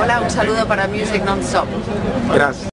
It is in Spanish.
Hola, un saludo para Music Non-Stop. Gracias.